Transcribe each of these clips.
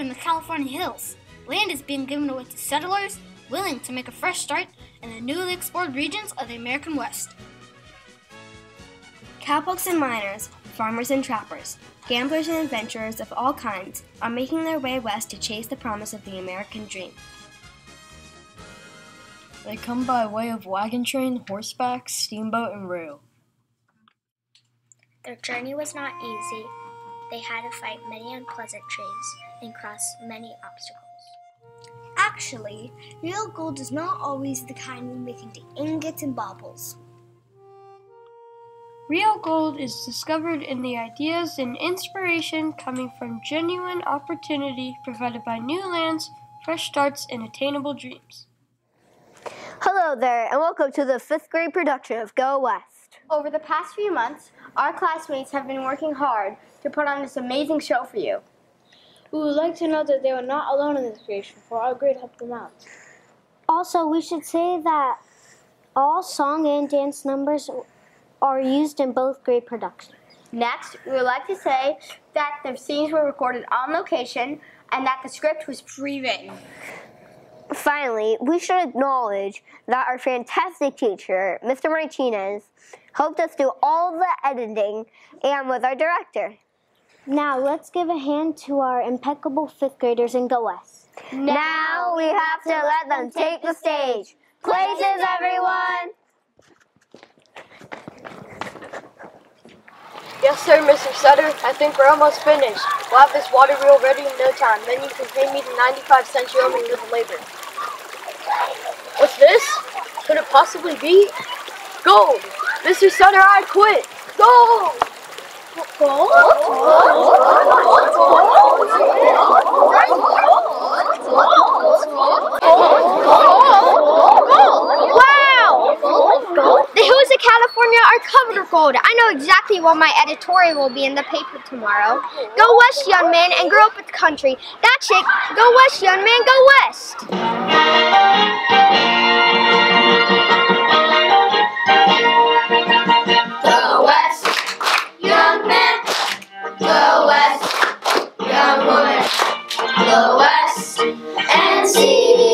discovered in the California hills. Land is being given away to settlers willing to make a fresh start in the newly explored regions of the American West. Cowpokes and miners, farmers and trappers, gamblers and adventurers of all kinds are making their way west to chase the promise of the American dream. They come by way of wagon train, horseback, steamboat, and rail. Their journey was not easy. They had to fight many unpleasantries and cross many obstacles. Actually, real gold is not always the kind we make into ingots and baubles. Real gold is discovered in the ideas and inspiration coming from genuine opportunity provided by new lands, fresh starts, and attainable dreams. Hello there, and welcome to the fifth grade production of Go West. Over the past few months, our classmates have been working hard to put on this amazing show for you. We would like to know that they were not alone in this creation, for our grade helped them out. Also, we should say that all song and dance numbers are used in both grade productions. Next, we would like to say that the scenes were recorded on location and that the script was pre-written. Finally, we should acknowledge that our fantastic teacher, Mr. Martinez, helped us do all the editing and was our director. Now, let's give a hand to our impeccable fifth graders in Go West. Now we have to let them take the stage. Places, everyone! Yes, sir, Mr. Sutter. I think we're almost finished. We'll have this water wheel ready in no time. Then you can pay me the 95 cents you owe me with labor. What's this? Could it possibly be? Gold! Mr. Sutter, I quit! Gold! Wow! The hills of California are covered with gold. I know exactly what my editorial will be in the paper tomorrow. Go west, young man, and grow up with the country. That's it. Go west, young man, go west. And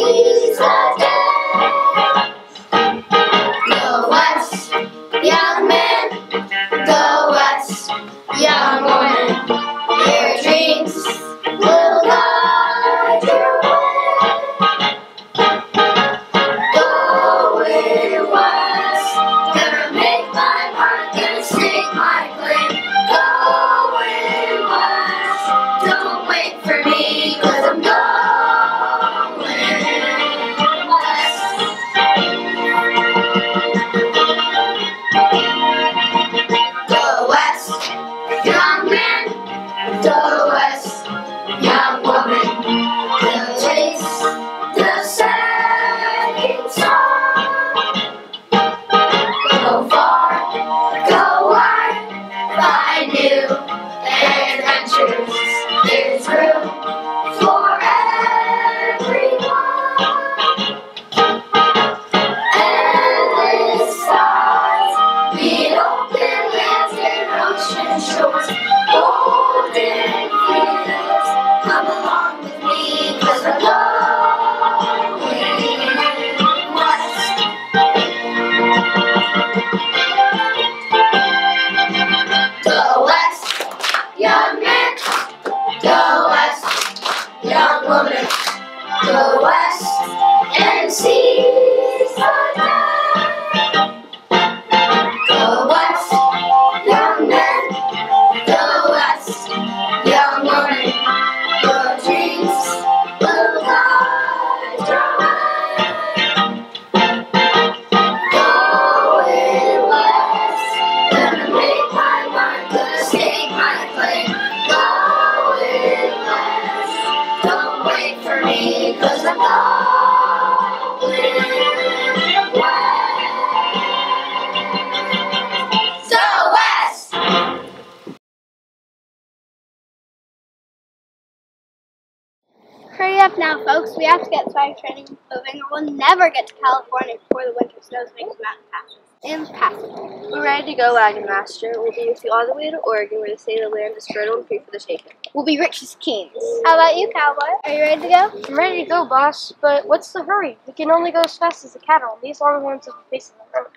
go, Wagon Master. We'll be with you all the way to Oregon, where they say the land is fertile and free for the taking. We'll be rich as kings. How about you, cowboy? Are you ready to go? I'm ready to go, boss, but what's the hurry? We can only go as fast as the cattle, and these longhorns have been facing the road.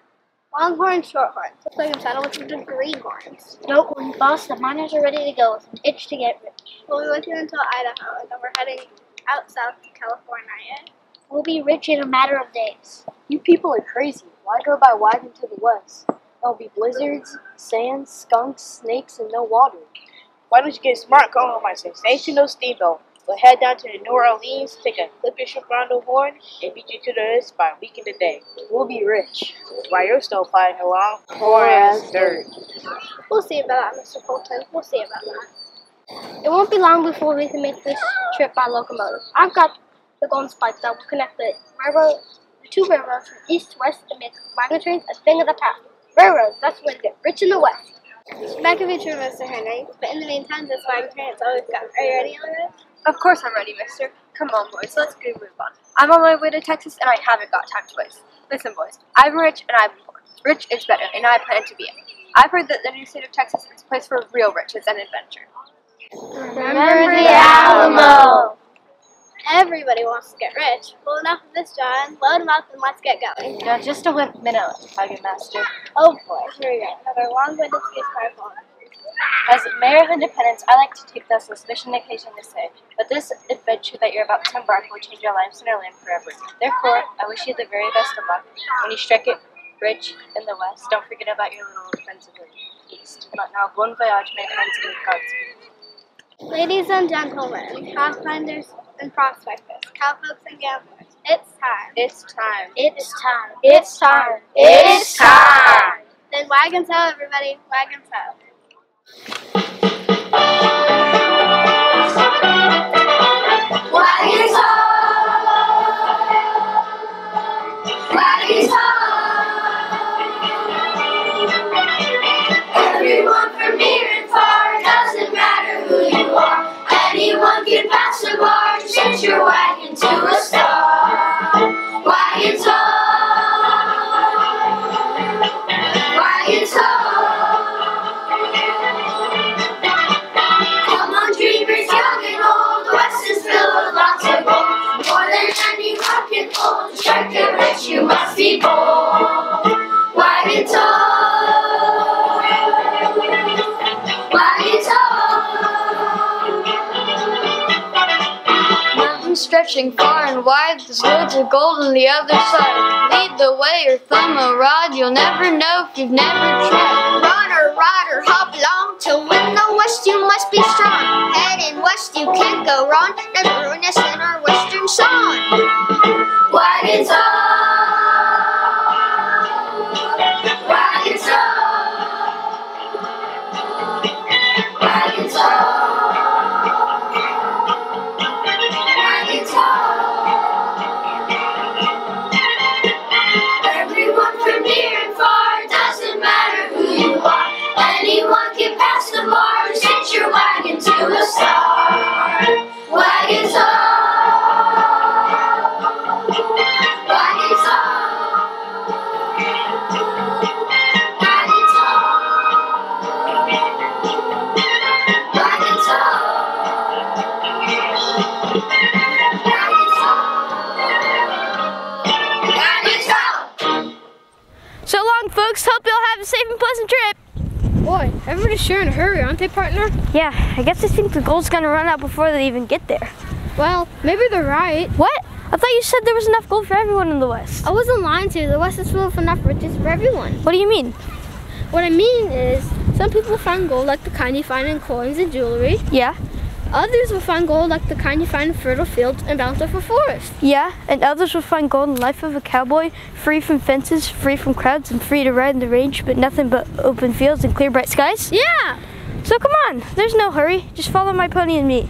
Longhorn, shorthorn. Looks like I'm saddled with the greenhorns. Don't worry, boss. The miners are ready to go with an itch to get rich. We'll be with you until Idaho, and then we're heading out south to California. We'll be rich in a matter of days. You people are crazy. Why go by wagon to the west? There'll be blizzards, sand, skunks, snakes, and no water. Why don't you get smart going on my sensational steamboat? We'll head down to the New Orleans, take a clipper ship around the horn, and beat you to the earth by a week in the day. We'll be rich. While you're still fighting along, poor as dirt. We'll see about that, Mr. Fulton. We'll see about that. It won't be long before we can make this trip by locomotive. I've got the golden spike that will connect the railroad, the two railroads from east to west and make wagon trains a thing of the past. Railroads, that's the way to get rich in the west. That could be true, Mr. Henry. But in the meantime, that's why is all we've got. Are you ready, Elizabeth? Of course I'm ready, mister. Come on, boys, let's get a move on. I'm on my way to Texas, and I haven't got time to waste. Listen, boys, I'm rich and I'm poor. Rich is better, and I plan to be it. I've heard that the new state of Texas is a place for real riches and adventure. Remember the Alamo! Everybody wants to get rich. Well, enough of this, John. Load them up and let's get going. Now, just a minute, Wagon Master. Oh boy, here we go. Another long-winded speech by. As Mayor of Independence, I like to take this auspicious occasion to say that this adventure that you're about to embark will change your lives and our land forever. Therefore, I wish you the very best of luck. When you strike it rich in the west, don't forget about your little friends of the east. But now, bon voyage, my friends, and Godspeed. Ladies and gentlemen, pathfinders and prospectors, cowpokes and gamblers, it's time. It's time. It's time. It's time. It's time. Then wagons out, everybody. Wagons out. Stretching far and wide, there's loads of gold on the other side. Lead the way or thumb a rod, you'll never know if you've never tried. Runner, rider, hop along. To win the West, you must be strong. Heading west, you can't go wrong. Never ruin us in our western song. Wagons home. Everybody's sure in a hurry, aren't they, partner? Yeah, I guess they think the gold's gonna run out before they even get there. Well, maybe they're right. What? I thought you said there was enough gold for everyone in the West. I wasn't lying to you. The West is full of enough riches for everyone. What do you mean? What I mean is, some people find gold like the kind you find in coins and jewelry. Yeah. Others will find gold like the kind you find in fertile fields and bountiful forests. Yeah, and others will find gold in the life of a cowboy, free from fences, free from crowds, and free to ride in the range, but nothing but open fields and clear bright skies. Yeah! So come on, there's no hurry. Just follow my pony and me.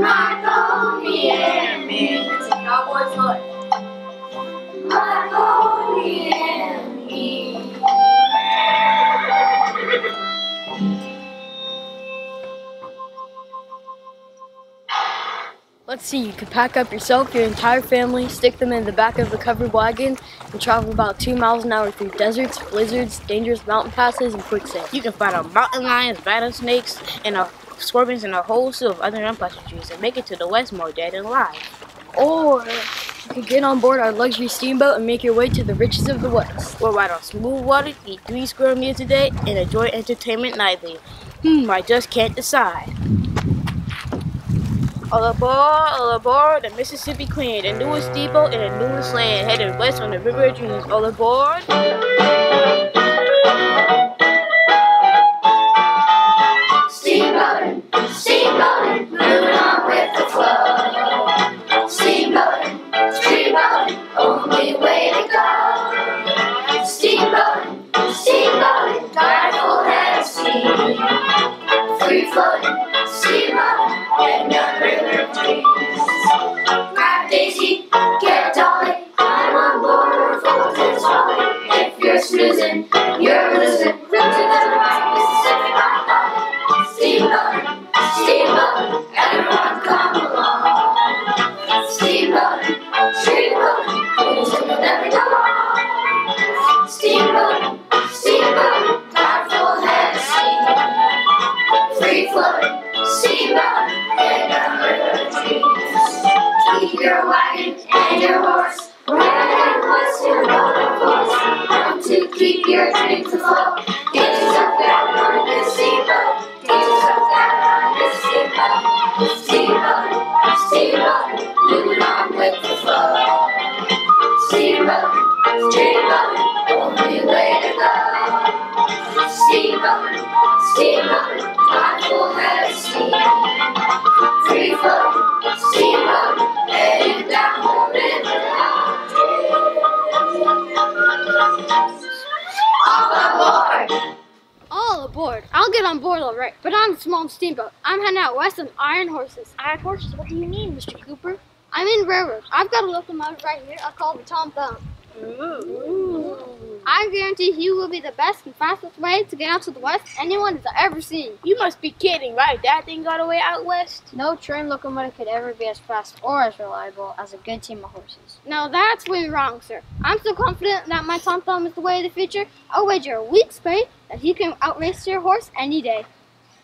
A. Let's see, you could pack up yourself, your entire family, stick them in the back of the covered wagon, and travel about two miles an hour through deserts, blizzards, dangerous mountain passes, and quicksand. You can find out mountain lions, rattlesnakes, and uh, scorpions and a whole slew of other unpleasant trees and make it to the west more dead than alive. Or you could get on board our luxury steamboat and make your way to the riches of the west. We'll ride on smooth water, eat three square meals a day, and enjoy entertainment nightly. Hmm, I just can't decide. All aboard, all aboard the Mississippi Queen, the newest steamboat in the newest land, headed west on the River of Dreams. All aboard. Only way to go. Steamboating, steamboating, full head of steam. Floating, steamboating, heading down the river of. Grab Daisy, get Dolly, climb on board or Fulton's Folly. If you're snoozing, you're losing. Root to the right, Mississippi golly. Steamboat, steamboat, Free steamboat, head down the of dreams. Keep your wagon and your horse, red west your boat of course. Want to keep your dreams afloat. Get yourself down on on board all right, but I'm a small steamboat. I'm heading out west on iron horses. Iron horses? What do you mean, Mr. Cooper? I'm in railroad. I've got a locomotive right here. I call the Tom Thumb. I guarantee he will be the best and fastest way to get out to the west anyone has ever seen. You must be kidding, right? That thing got away out west? No train locomotive could ever be as fast or as reliable as a good team of horses. Now that's way wrong, sir. I'm so confident that my Tom Thumb is the way of the future, I'll wager a week's pay that he can outrace your horse any day.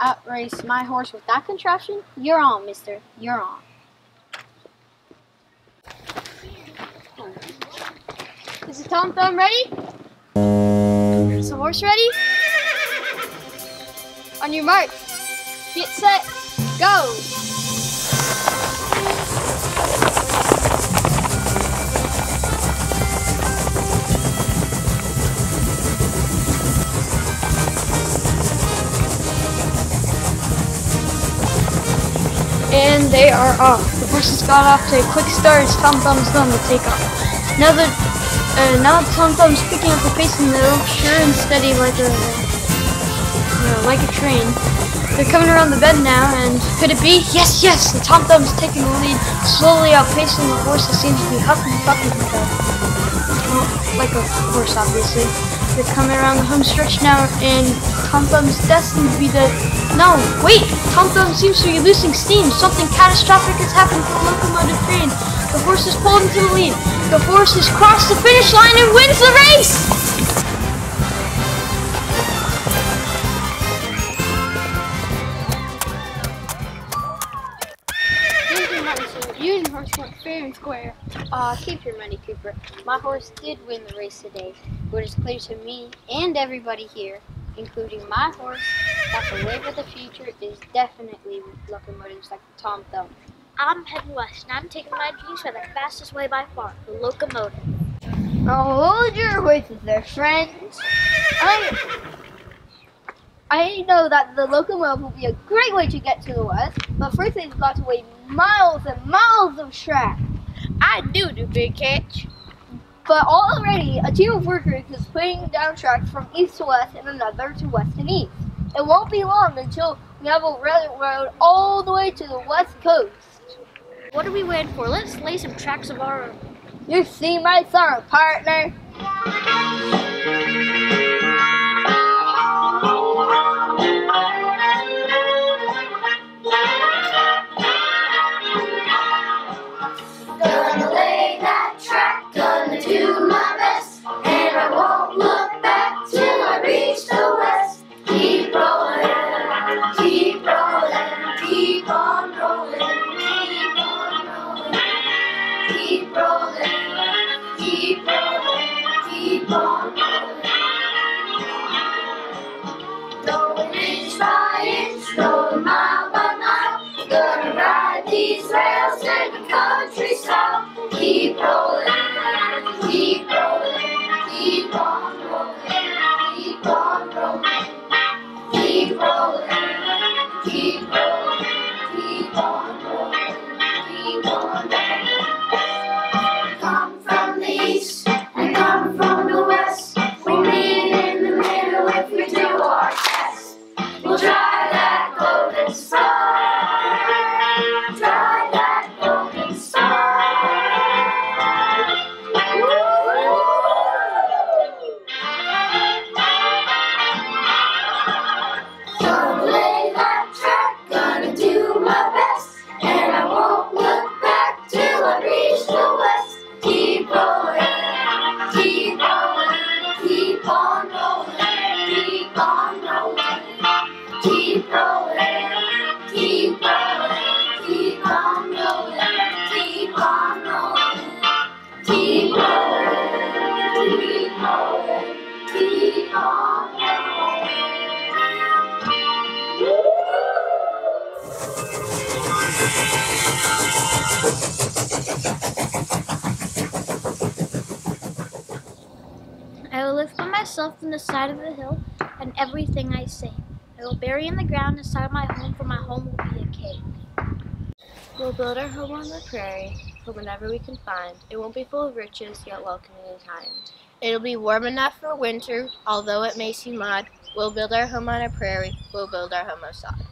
Outrace my horse with that contraption? You're on, mister. You're on. Is the Tom Thumb ready? Is the horse ready? On your mark, get set, go! And they are off. The horses got off to a quick start as Tom Thumb's thumb will take off. Now the uh, now Tom Thumb's picking up the pace and they're sure and steady like a you know, like a train. They're coming around the bend now, and could it be? Yes, yes! The Tom Thumb's taking the lead, slowly outpacing the horse that seems to be huffing and puffing like a horse, obviously. They're coming around the home stretch now, and Tom Thumb's destined to be the... No, wait! Tom Thumb seems to be losing steam. Something catastrophic has happened to the locomotive train. The horse is pulled into the lead. The horse has crossed the finish line and wins the race! And horse went fair and square. Aw, keep your money, Cooper. My horse did win the race today. But it's clear to me and everybody here, including my horse, that the wave of the future is definitely locomotives like the Tom Thumb. I'm heading west, and I'm taking my dreams by the fastest way by far, the locomotive. Oh, hold your horses there, friends. I, I know that the locomotive will be a great way to get to the west, but first they've got to wait miles and miles of track. I do do big catch. But already, a team of workers is putting down tracks from east to west and another to west and east. It won't be long until we have a railroad all the way to the west coast. What are we waiting for? Let's lay some tracks of our own. You see my summer partner. Gonna back till I reach the west. Keep rolling, keep rolling, keep on rolling, keep on rolling, keep rolling, keep rolling, keep on rolling. Going inch by inch, going mile by mile, gonna ride these rails in the country style. Keep rolling, keep rolling, keep on rolling, keep rolling, keep rolling, keep on rolling, keep on rolling. For whenever we can find. It won't be full of riches, yet welcoming and kind. It'll be warm enough for winter, although it may seem odd. We'll build our home on a prairie. We'll build our home of sod.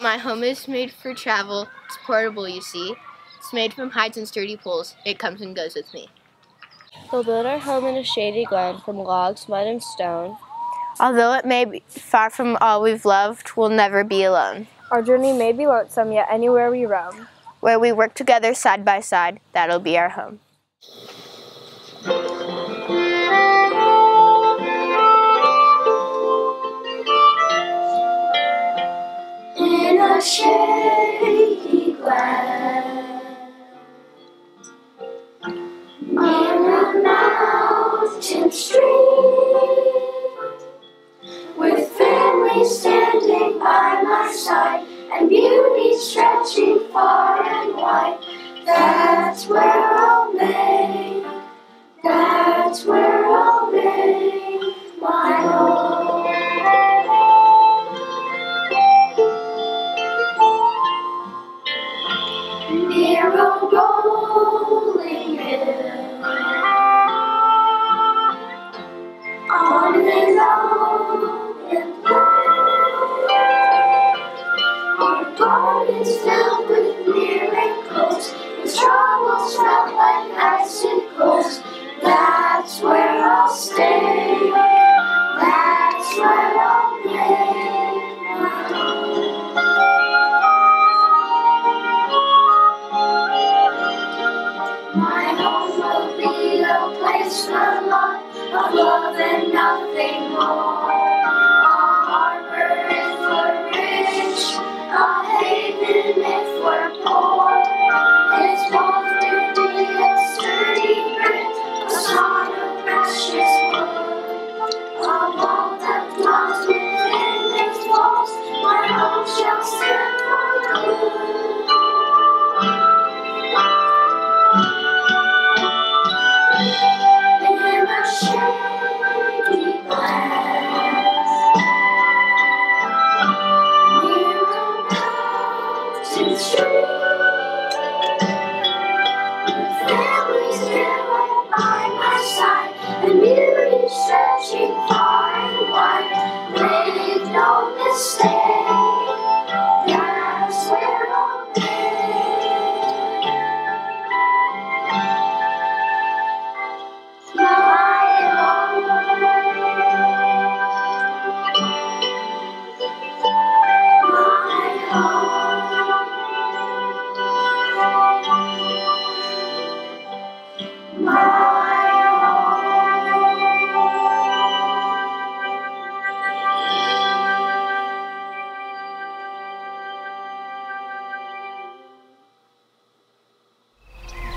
My home is made for travel. It's portable, you see. It's made from hides and sturdy poles. It comes and goes with me. We'll build our home in a shady glen from logs, mud, and stone. Although it may be far from all we've loved, we'll never be alone. Our journey may be lonesome, yet anywhere we roam. Where we work together side by side, that'll be our home. in a shady glen on a mountain stream with family standing by my side and beauty stretching far. That's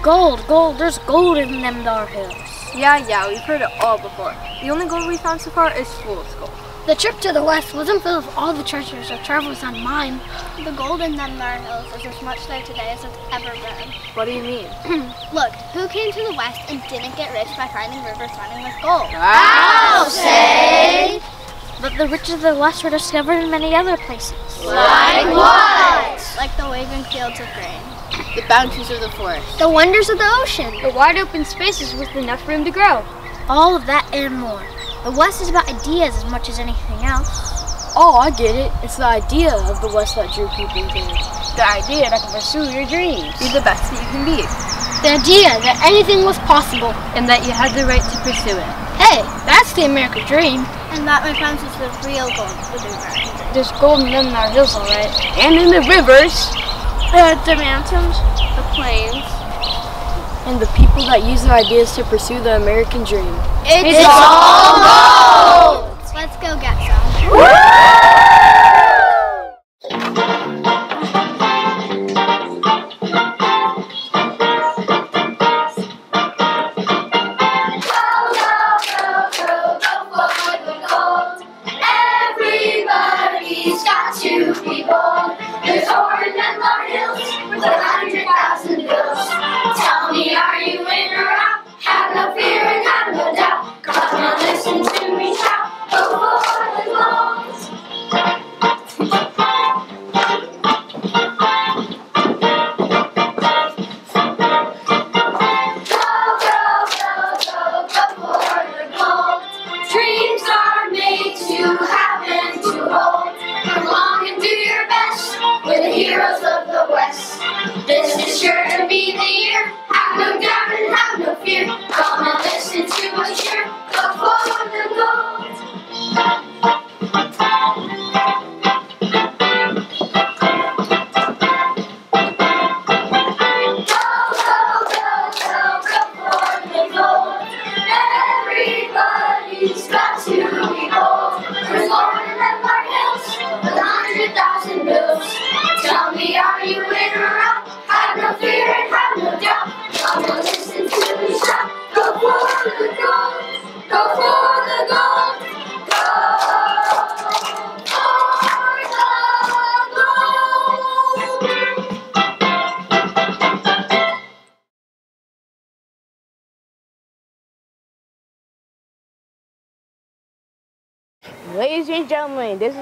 Gold, gold, there's gold in them dar hills. Yeah, yeah, we've heard it all before. The only gold we found so far is fool's gold. The trip to the west wasn't filled with all the treasures of travels on mine. The gold in them there hills is as much there today as it's ever been. What do you mean? Look, who came to the west and didn't get rich by finding rivers running with gold? I'll say. But the riches of the west were discovered in many other places. Like what? Like the waving fields of grain. The bounties of the forest. The wonders of the ocean. The wide open spaces with enough room to grow. All of that and more. The west is about ideas as much as anything else. Oh, I get it. It's the idea of the West that drew people to it. The idea that you can pursue your dreams. Be the best that you can be. The idea that anything was possible. And that you had the right to pursue it. Hey, that's the American dream. And that, my friends, is the real gold of the American dream. There's gold in them our hills, all right. And in the rivers. Uh, the mountains. The plains. And the people that use their ideas to pursue the American dream. It's, all gold! Let's go get some.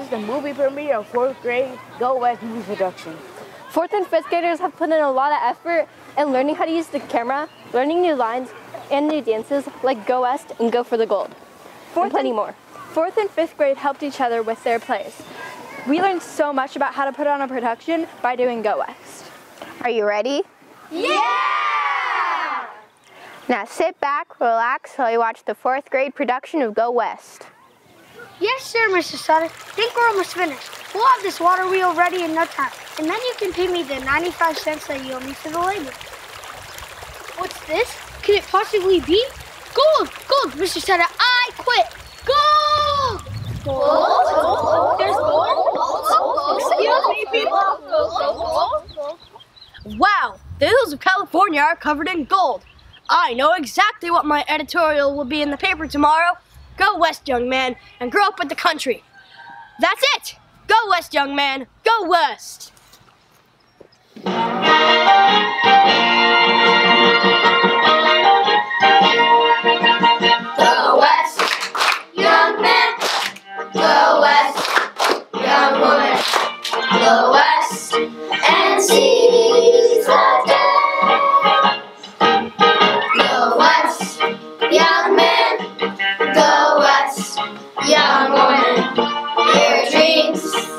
Is the movie premiere of fourth grade Go West movie production. Fourth and fifth graders have put in a lot of effort in learning how to use the camera, learning new lines, and new dances like Go West and Go for the Gold. and plenty more. Fourth and fifth grade helped each other with their plays. We learned so much about how to put on a production by doing Go West. Are you ready? Yeah! Now sit back, relax while you watch the fourth grade production of Go West. Yes, sir, Mr. Sutter. think we're almost finished. We'll have this water wheel ready in no time. And then you can pay me the 95 cents that you owe me for the labor. What's this? Could it possibly be? Gold! Gold! Mr. Sutter, I quit! Gold! Gold? There's gold? Excuse me, people. Wow, the hills of California are covered in gold. I know exactly what my editorial will be in the paper tomorrow. Go west, young man, and grow up with the country. That's it! Go west, young man. Go west! Go west, young man. Go west, young woman. Go west and seize young woman. Your dreams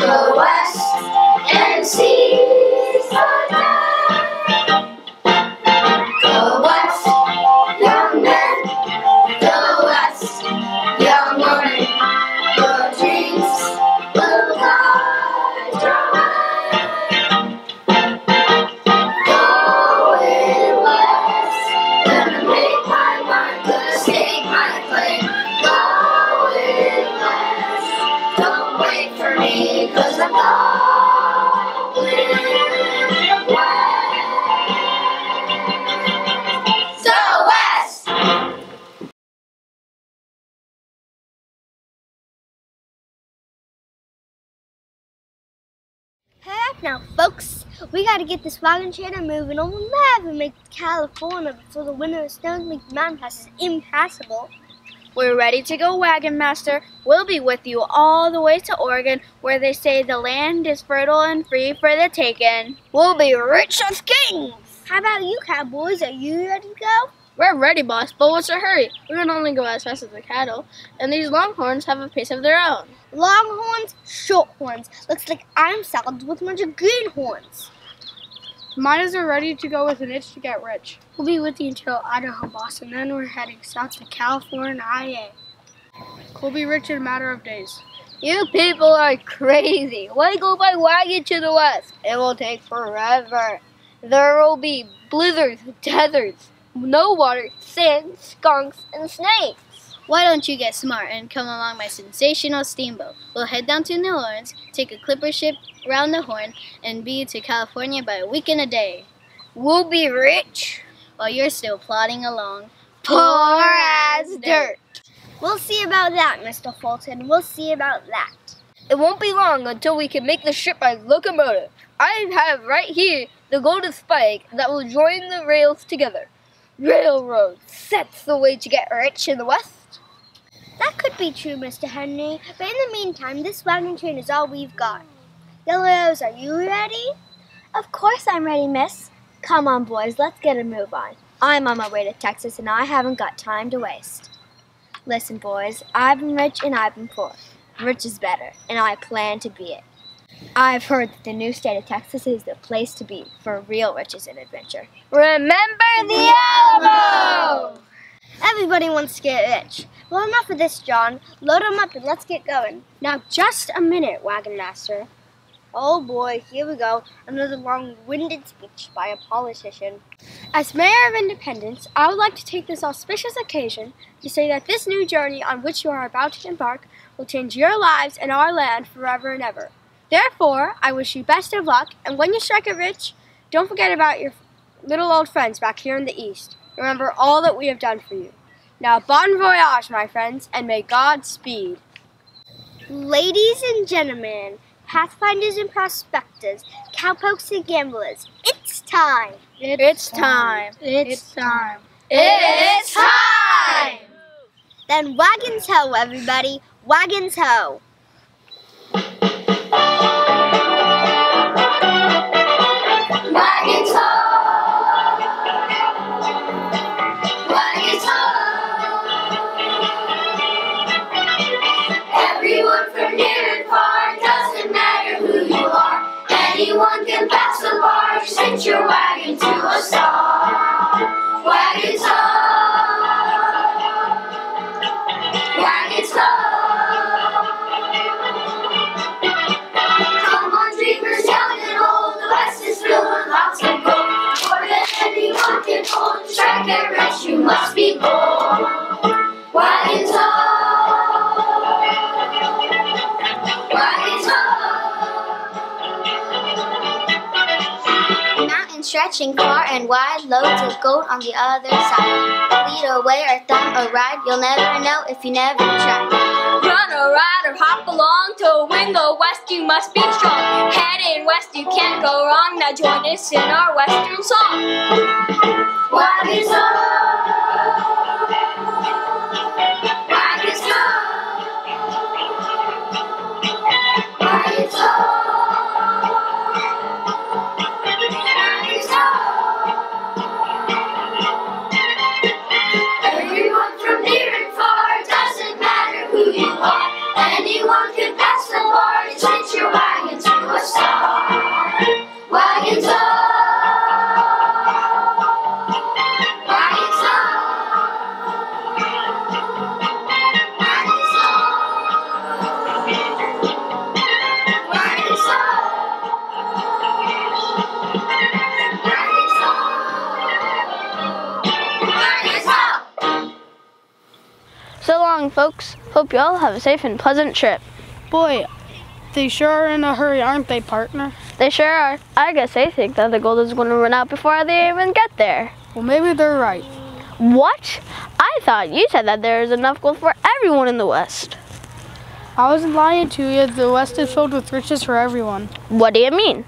Go west and seize gotta get this wagon train moving or we'll never make California before the winter snows make the mountain passes impassable. We're ready to go, Wagon Master. We'll be with you all the way to Oregon, where they say the land is fertile and free for the taking. We'll be rich as kings. How about you, cowboys? Are you ready to go? We're ready, boss, but what's the hurry? We can only go as fast as the cattle, and these longhorns have a pace of their own. Longhorns, shorthorns. Looks like I'm saddled with a bunch of greenhorns. Miners are ready to go with an itch to get rich. We'll be with you until Idaho, boss, and then we're heading south to California. IA. We'll be rich in a matter of days. You people are crazy. Why go by wagon to the west? It will take forever. There will be blizzards, deserts, no water, sand, skunks, and snakes. Why don't you get smart and come along my sensational steamboat? We'll head down to New Orleans, take a clipper ship round the Horn, and be to California by a week and a day. We'll be rich. While you're still plodding along, Poor as dirt. We'll see about that, Mr. Fulton. We'll see about that. It won't be long until we can make the ship by locomotive. I have right here the golden spike that will join the rails together. Railroad sets the way to get rich in the west. That could be true, Mr. Henry, but in the meantime, this wagon train is all we've got. Yellows, are you ready? Of course I'm ready, miss. Come on, boys, let's get a move on. I'm on my way to Texas and I haven't got time to waste. Listen, boys, I've been rich and I've been poor. Rich is better, and I plan to be it. I've heard that the new state of Texas is the place to be for real riches and adventure. Remember the Alamo! Everybody wants to get rich. Well, enough of this, John. Load 'em up and let's get going. Now, just a minute, Wagon Master. Oh boy, here we go. Another long-winded speech by a politician. As Mayor of Independence, I would like to take this auspicious occasion to say that this new journey on which you are about to embark will change your lives and our land forever and ever. Therefore, I wish you best of luck, and when you strike it rich, don't forget about your little old friends back here in the East. Remember all that we have done for you. Now, bon voyage, my friends, and may God speed. Ladies and gentlemen, pathfinders and prospectors, cowpokes and gamblers, it's time. It's time. It's time. It's time! Then wagons ho, everybody. Wagons ho. Hitch your wagon to a star. Wagons ho! Wagons ho! Come on, dreamers, young and old, the West is filled with lots of gold. More than anyone can hold, strike it rich, you must be bold. Far and wide, loads of gold on the other side. Lead away or thumb a ride, you'll never know if you never try. Run or ride or hop along to win the West, you must be strong. Heading west, you can't go wrong. Now join us in our Western song. Ho! Wagons folks. Hope you all have a safe and pleasant trip. Boy, they sure are in a hurry, aren't they, partner? They sure are. I guess they think that the gold is going to run out before they even get there. Well, maybe they're right. What? I thought you said that there is enough gold for everyone in the West. I wasn't lying to you. The West is filled with riches for everyone. What do you mean?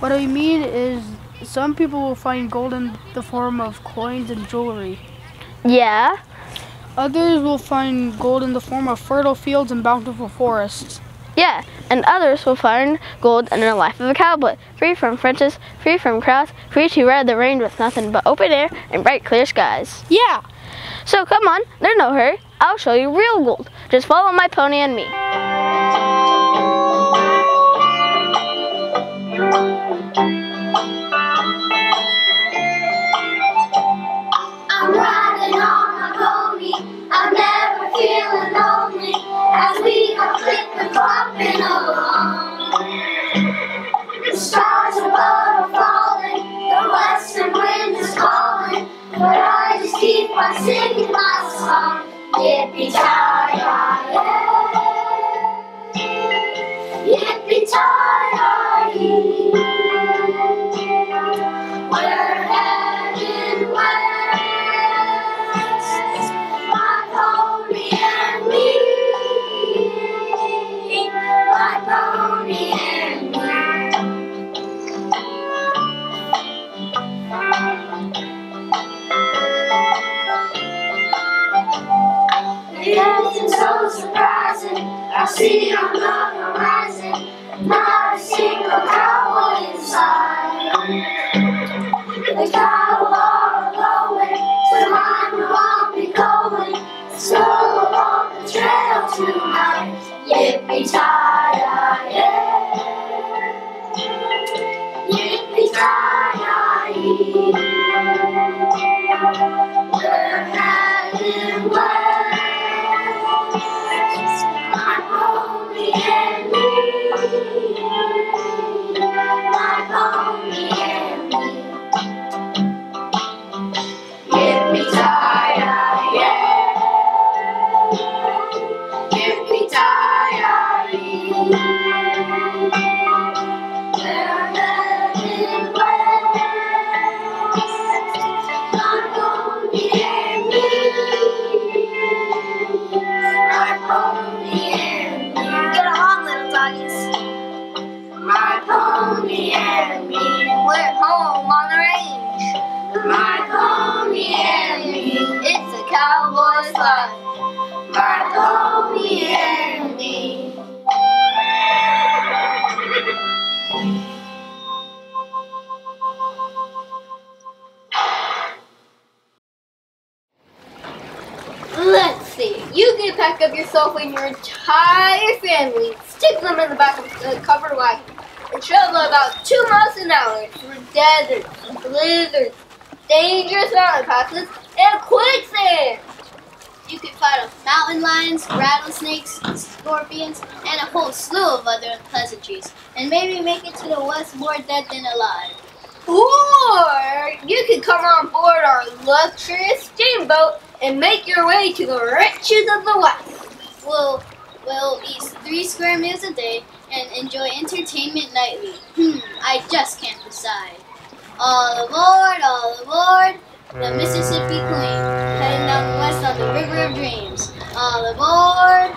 What I mean is, some people will find gold in the form of coins and jewelry. Yeah? Others will find gold in the form of fertile fields and bountiful forests. Yeah, and others will find gold in the life of a cowboy, free from fences, free from crowds, free to ride the range with nothing but open air and bright clear skies. Yeah! So come on, there's no hurry. I'll show you real gold. Just follow my pony and me. Click along. The stars above are falling, the western wind is calling, but I just keep on singing my song. Yippee ki yippee ki We're see a blood horizon, not a single cowboy inside. The cattle are going, so mine won't be going. So along the trail tonight, yippee tie, yeah. Yippee tie. Yourself and your entire family, stick them in the back of the covered wagon, and travel about two miles an hour through deserts, blizzards, dangerous mountain passes, and quicksand. You can fight off mountain lions, rattlesnakes, scorpions, and a whole slew of other unpleasantries, and maybe make it to the west more dead than alive. Or you can come on board our luxurious steamboat and make your way to the riches of the west. We'll, we'll eat three square meals a day and enjoy entertainment nightly. Hmm, I just can't decide. All aboard, all aboard, the Mississippi Queen, heading down west on the River of Dreams. All aboard.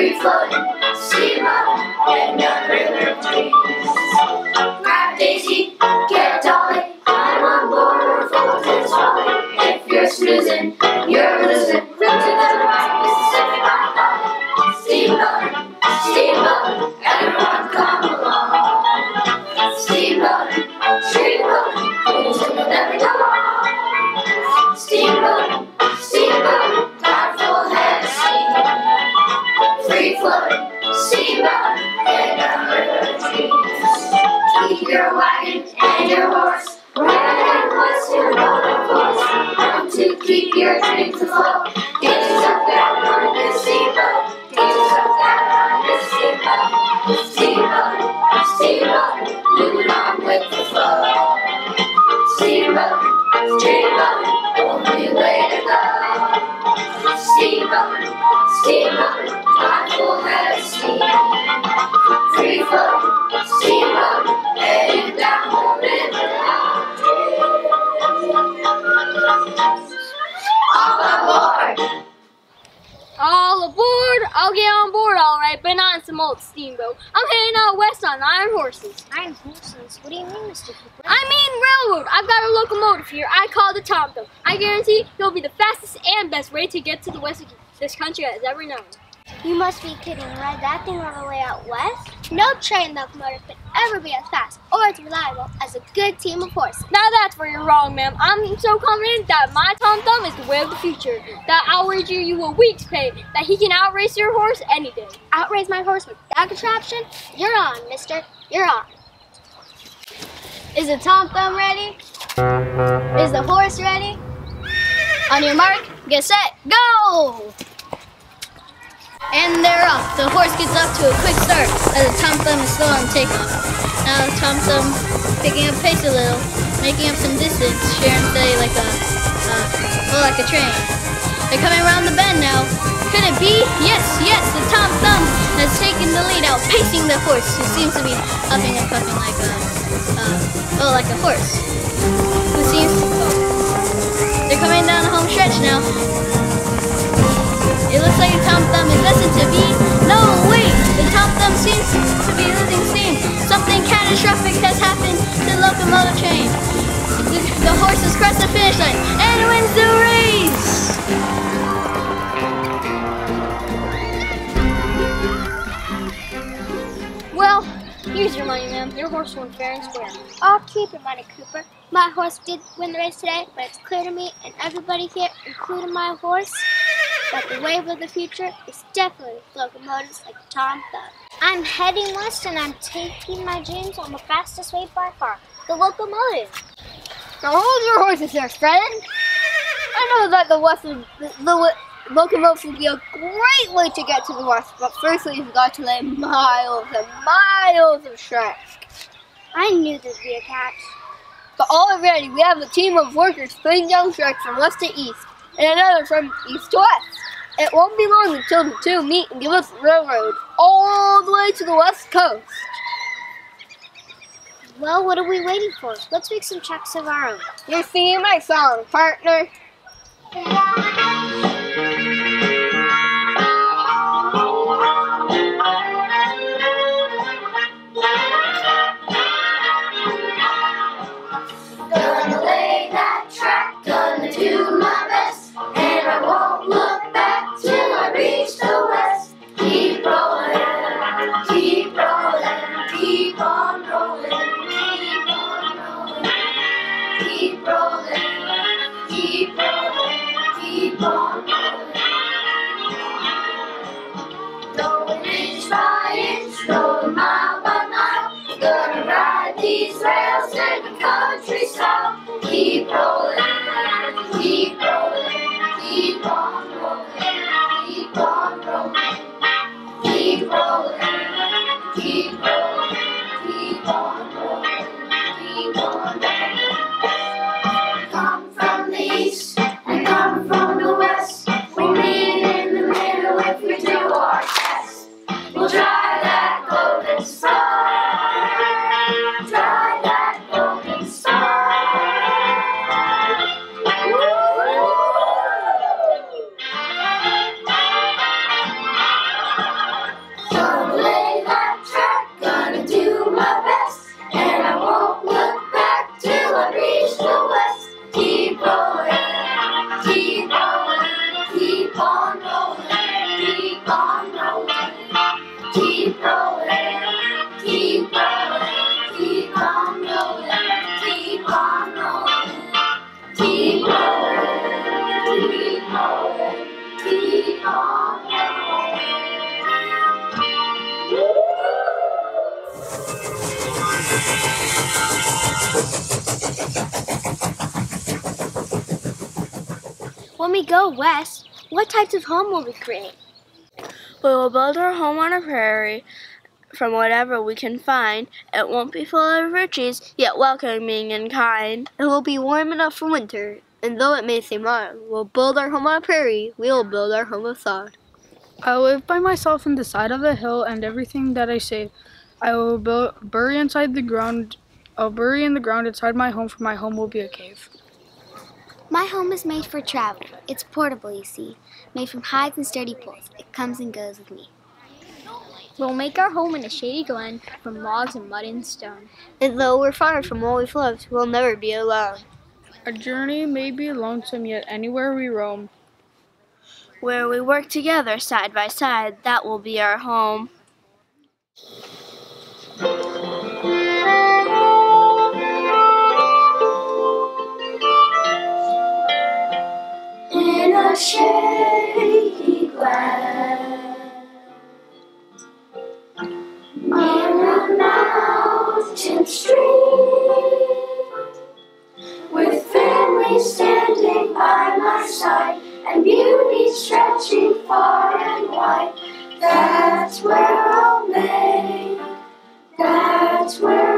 Heading down the river of dreams. Grab Daisy, get Dolly, climb on board, full to trolley. If you're snoozing, you're losing. Down the right, Mississippi. Steamboat, everyone come along. Steamboat, country has ever known. You must be kidding. Ride that thing all the way out west? No train locomotive could ever be as fast or as reliable as a good team of horses. Now that's where you're wrong, ma'am. I'm so confident that my Tom Thumb is the way of the future. That I'll wager you a week's pay that he can outrace your horse any day. Outrace my horse with that contraption? You're on, mister. You're on. Is the Tom Thumb ready? Is the horse ready? On your mark, get set, go! And they're off. The horse gets off to a quick start as the Tom Thumb is still on takeoff. Now Tom Thumb picking up pace a little, making up some distance, sharing steady like a, uh, well, like a train. They're coming around the bend now. Could it be? Yes, yes, the Tom Thumb has taken the lead, outpacing the horse, who seems to be huffing and puffing like a, uh, well, like a horse. Who seems oh. They're coming down the home stretch now. It looks the Tom Thumb is destined to be. No, wait! The Tom Thumb seems to be losing steam. Something catastrophic has happened to the locomotive train. The, the horse has crossed the finish line and wins the race! Sorry, ma'am. Your horse won fair and square. I'll keep it, Money Cooper. My horse did win the race today, but it's clear to me and everybody here, including my horse, that the wave of the future is definitely locomotives like Tom Thumb. I'm heading west and I'm taking my dreams on the fastest way by far, the locomotive. Now hold your horses there, friend. I know that the west is, the, the locomotive would be a great way to get to the west, but first we've got to lay miles and miles of tracks. I knew there'd be a catch. But already we have a team of workers putting down tracks from west to east, and another from east to west. It won't be long until the two meet and give us railroad all the way to the west coast. Well, what are we waiting for? Let's make some tracks of our own. You're singing my song, partner. That track, gonna do my best, and I won't look back till I reach the west. Keep rolling, keep rolling, keep on rolling, keep on rolling, keep rolling, keep rolling, keep on rolling. Going inch by inch, going gonna ride these rails in the countryside. Keep rolling, keep rolling, keep on types of home will we create? We will build our home on a prairie from whatever we can find. It won't be full of riches, yet welcoming and kind. It will be warm enough for winter, and though it may seem odd, we'll build our home on a prairie, we will build our home of sod. I live by myself in the side of the hill, and everything that I save, I will build, bury inside the ground. I'll bury in the ground inside my home, for my home will be a cave. My home is made for travel. It's portable, you see, made from hides and sturdy poles. It comes and goes with me. We'll make our home in a shady glen from logs and mud and stone. And though we're far from all we've loved, we'll never be alone. Our journey may be lonesome, yet anywhere we roam, Where we work together side by side, that will be our home. in a shady with family standing by my side and beauty stretching far and wide. That's where I'll make, that's where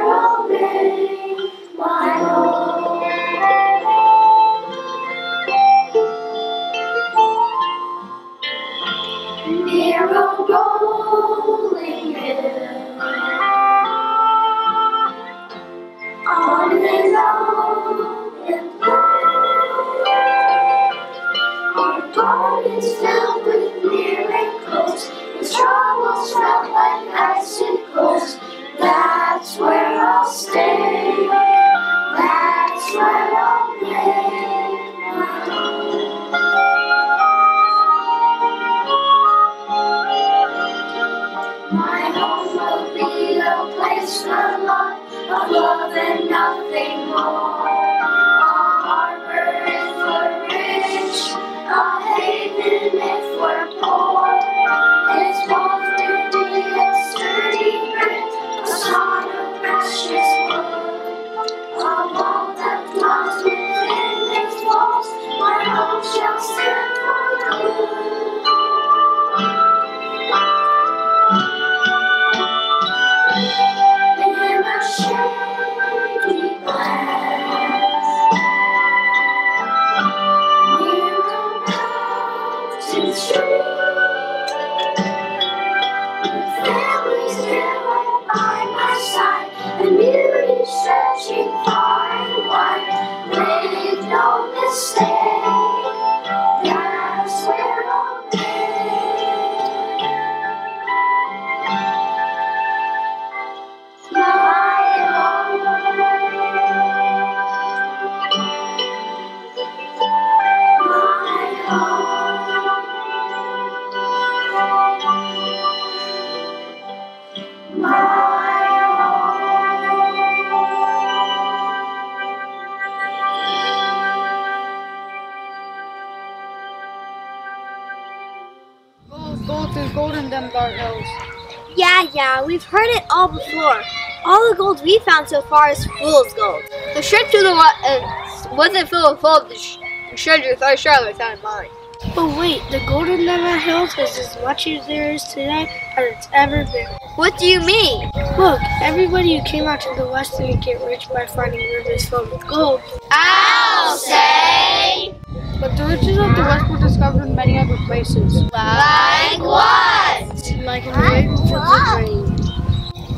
we've heard it all before. All the gold we found so far is fool's gold. The ship to the wa- uh, wasn't full of gold. The, sh- the treasures I surely found mine. But wait, the Golden Never Hills is as much as there is today as it's ever been. What do you mean? Look, everybody who came out to the west didn't get rich by finding rivers filled with gold. I'll say. But the riches of the west were discovered in many other places. Like what? Like in the ravens of the dream.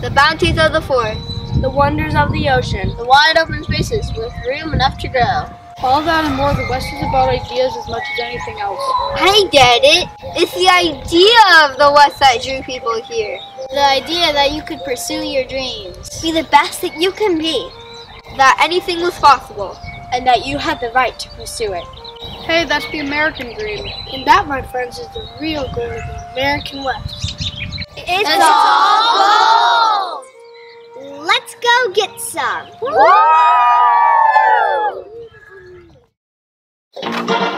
The bounties of the forest. The wonders of the ocean. The wide open spaces with room enough to grow. All that and more, the west is about ideas as much as anything else. I get it. It's the idea of the west that drew people here. The idea that you could pursue your dreams. Be the best that you can be. That anything was possible. And that you had the right to pursue it. Hey, that's the American dream. And that, my friends, is the real goal of the American West. It's, all gold. Let's go get some. Everybody's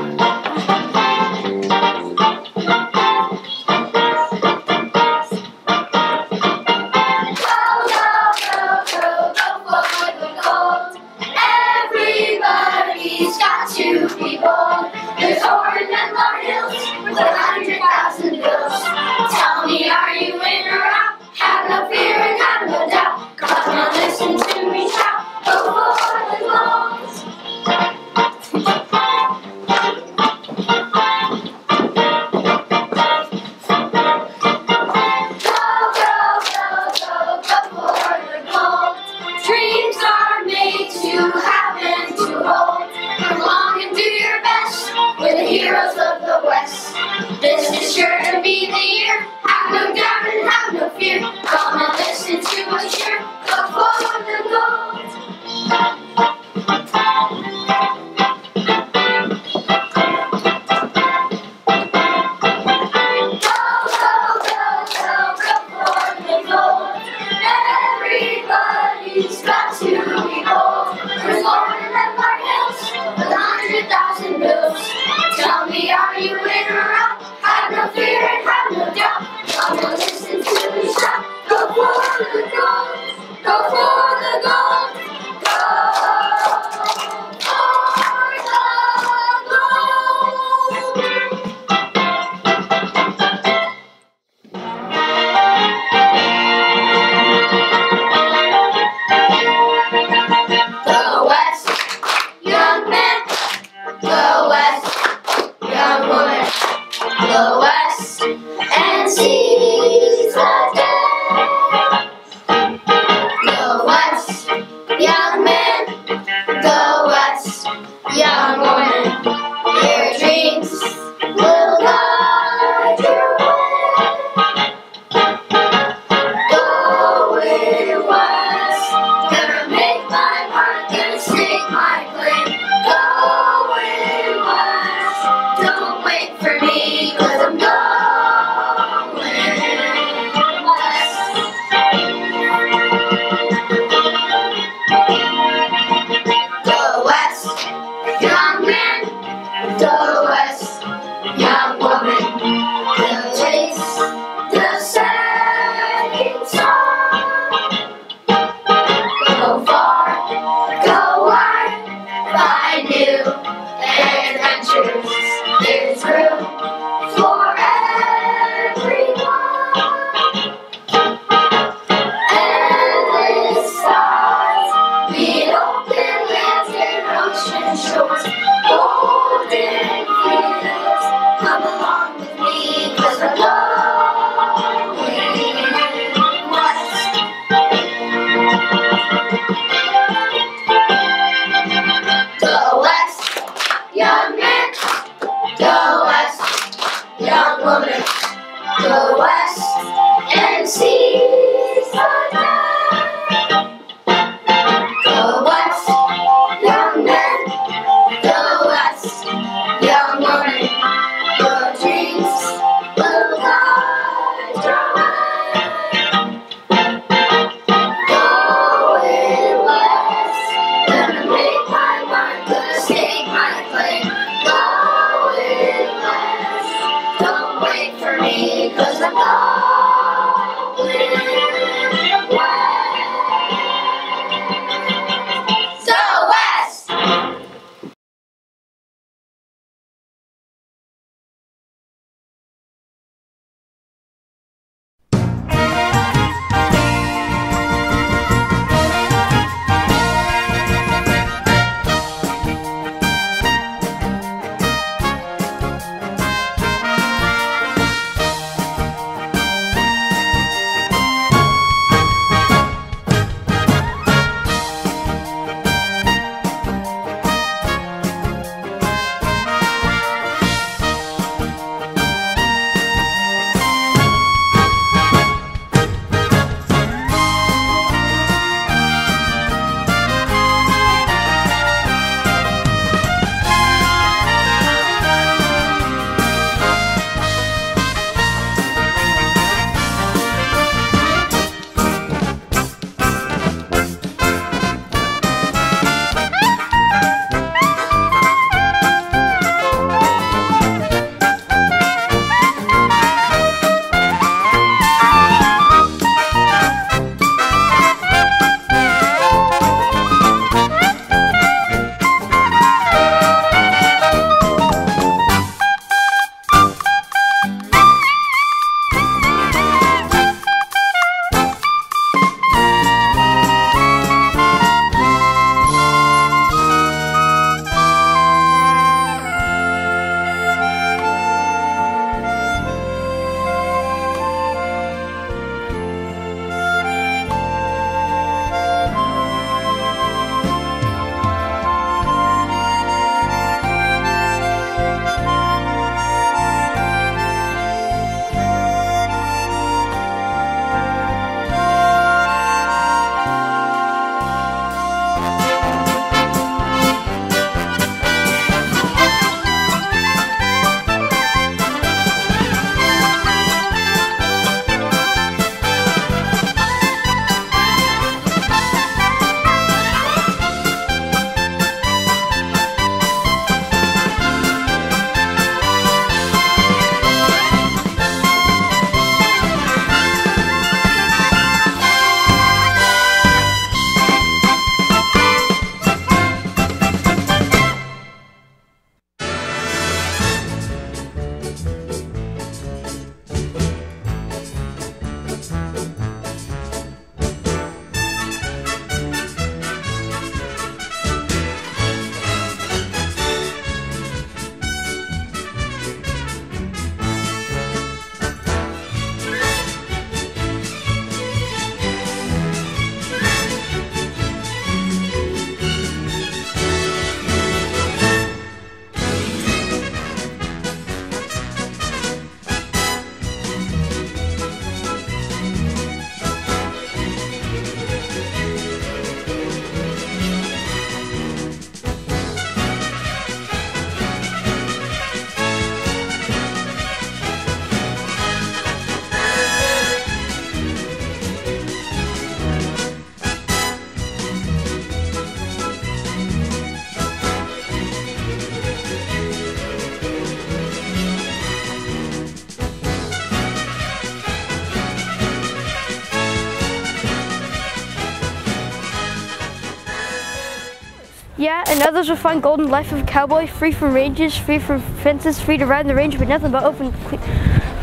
Yeah, and others will find golden life of a cowboy, free from ranges, free from fences, free to ride in the range, but nothing but open. cle-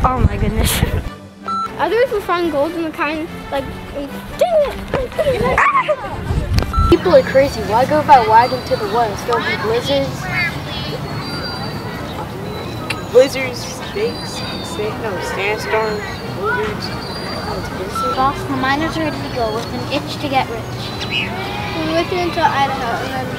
Oh my goodness. Others will find gold in the kind like dang it! Ah! People are crazy. Why go by wagon to the woods? There'll be blizzards. Blizzards, snakes, snake, no, sandstorms, blizzards. Boss, the miners are ready to go with an itch to get rich. We're with you until Idaho,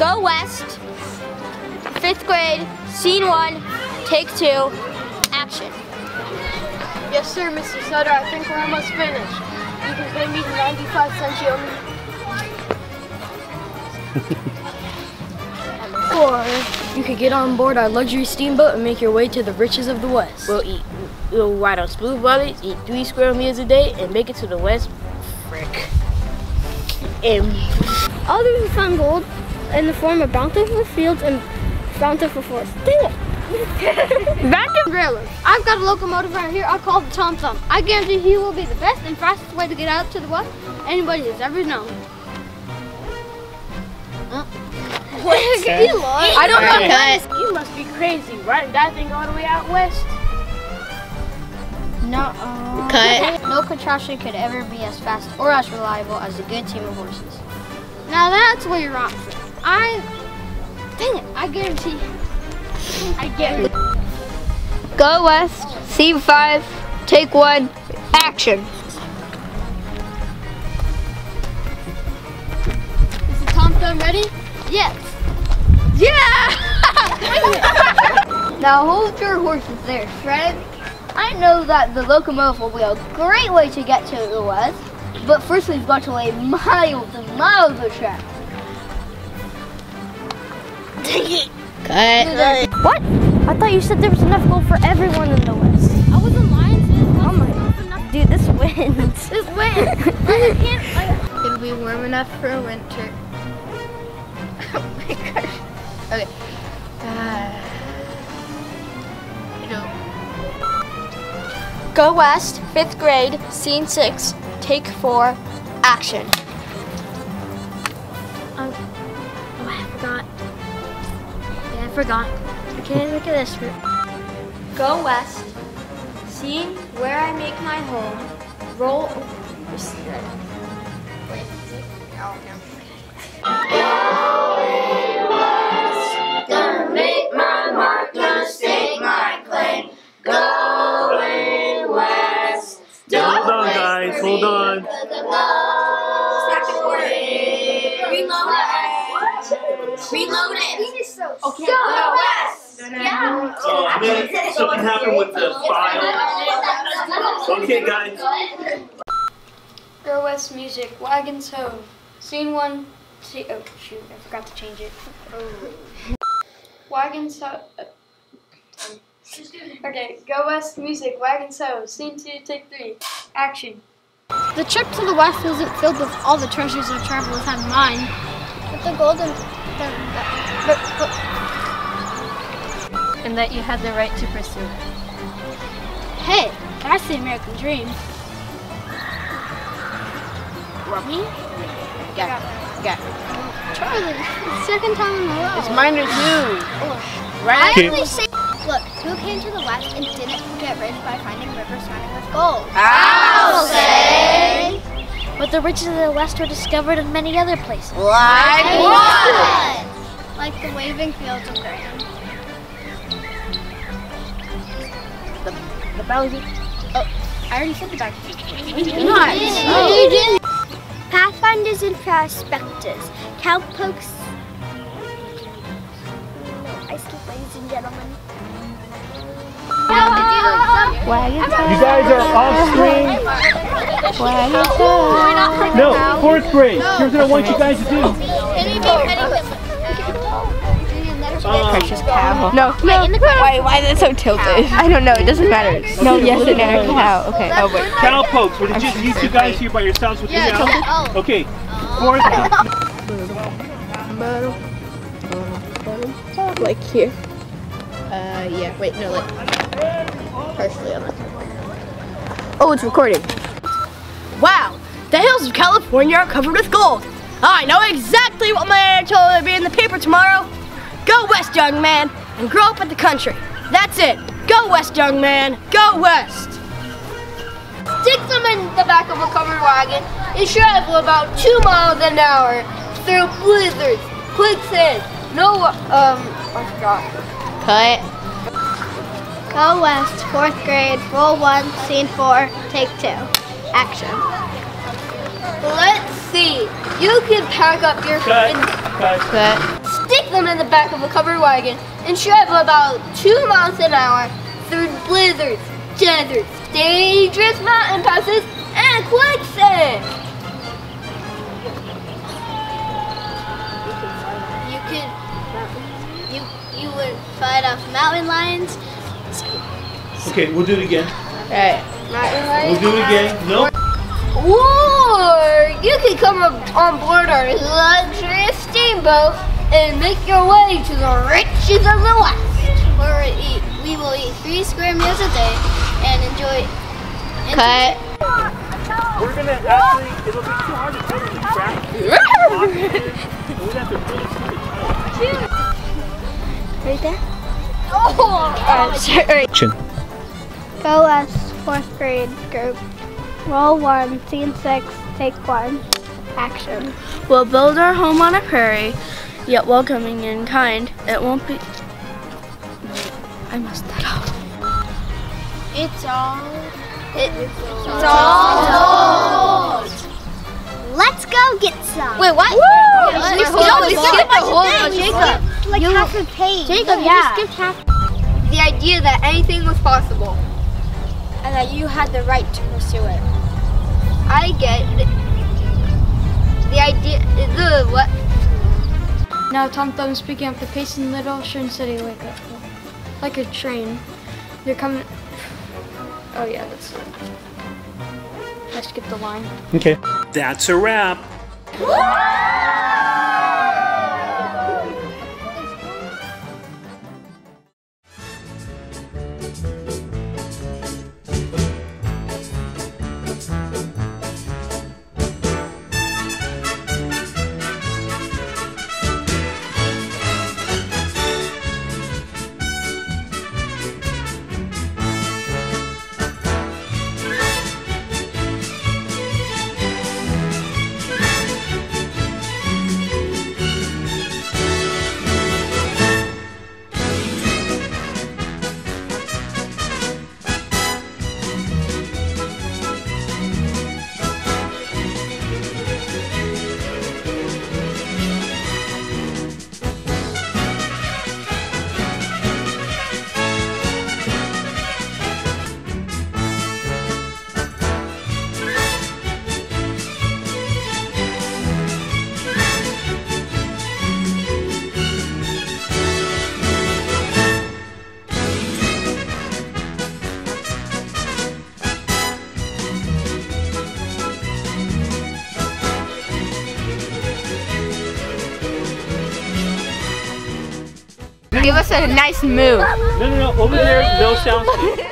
Go West, fifth grade, scene one, take two, action. Yes, sir, Mr. Sutter. I think we're almost finished. You can pay me the 95 cents you owe me. Or you could get on board our luxury steamboat and make your way to the riches of the West. We'll eat, we'll ride on smooth bullets, eat three square meals a day, and make it to the West. Frick. And Others have found gold in the form of bountiful fields and bountiful forests. Dang it! Back to Griller. I've got a locomotive right here. I'll call the Tom Thumb. I guarantee he will be the best and fastest way to get out to the west anybody has ever known. He lied. I don't know. Cut. You must be crazy. Riding that thing all the way out west. No. Cut. Uh, no contraption could ever be as fast or as reliable as a good team of horses. Now that's where you're wrong. I, dang it, I guarantee. I guarantee. Go West, scene five, take one, action. Is the Tom Thumb ready? Yes. Yeah! Now hold your horses there, Fred. I know that the locomotive will be a great way to get to the west, but first we've got to lay miles and miles of track. Cut. What? I thought you said there was enough gold for everyone in the West. I wasn't lying, sis. Oh my Dude, this wins. This wins. I can't. I, It'll be warm enough for a winter. oh my gosh. Okay. Uh, Go West, fifth grade, scene six, take four, action. Oh, I forgot. Yeah, forgot. Okay, look at this. Go West, scene where I make my home, roll. Gonna make my mark, gonna stake my claim. Going west. Hold on, guys. Hold on. Reload it. Okay, Go west. Yeah. Oh, man, something happened with the file. Okay, guys. Go West music, wagons ho. Scene one. See, oh shoot, I forgot to change it. Oh. Wagons ho. Okay, Go West music, wagons ho. Scene two, take three, action. The trip to the west wasn't filled with all the treasures our travelers had in mind, but the golden. The, the, but, but, And that you had the right to pursue it. hey, that's the American dream. Me? Got Got Charlie, second time in a row. It's mine too. I Right? Okay. only say Look, who came to the west and didn't get rich by finding rivers running with gold? I'll say. But the riches of the West were discovered in many other places. Like what? Like the waving fields of grain. The bounty. Oh, I already said the back. Nice. Oh. You didn't. Pathfinders and Prospectors, Cowpokes. I skip, ladies and gentlemen. You guys are off screen. No, fourth grade. Here's what I want you guys to do. Um, Precious cow. No, no. Why, why is it so tilted? I don't know. It doesn't matter. No, yes, and a cow. Okay. Oh, wait. Cow pokes. Would it just you two guys here by yourselves with me Yeah, now? tilted. Okay. Fourth. Like here. Uh, yeah. Wait, no, like partially on that. Oh, it's recording. Wow, the hills of California are covered with gold. I know exactly what my editorial will be in the paper tomorrow. Go west, young man, and grow up in the country. That's it. Go west, young man. Go west. Stick them in the back of a covered wagon and travel about two miles an hour through blizzards, quicksand, no, um, I forgot. Cut. Go west, fourth grade, roll one, scene four, take two. Action. Let's see. You can pack up your Cut. friends. Cut. Cut. Stick them in the back of a covered wagon, and travel about two miles an hour through blizzards, deserts, dangerous mountain passes, and quicksand. You could, you you would fight off mountain lions. Okay, we'll do it again. Right. We'll do it again. No. Or you could come up on board our luxurious steamboat and make your way to the riches of the West. Where we eat, we will eat three square meals a day and enjoy. Cut. We're gonna actually. It'll be too hard to tell these graphics. We'd have to really see the Right there? Oh, sorry. Go West, fourth grade group. Roll one, scene six, take one. Action. We'll build our home on a prairie, yet welcoming and kind. It won't be. I messed that up. It's all. It's all Let's go get some. Wait, what? Woo! Yeah, we let's skipped- go. we skipped go. the whole Jacob, bunch of Jacob. stuff. Like half a page. Jacob, you yeah. just skipped half. The idea that anything was possible. And that you had the right to pursue it. I get it. The idea, the what? Now Tom Thumb's picking up the pace in Little Shern City like a like a train. They're coming. Oh yeah, that's it. I skipped the line. Okay. That's a wrap. A nice move. No, no, no. Over there, no sound.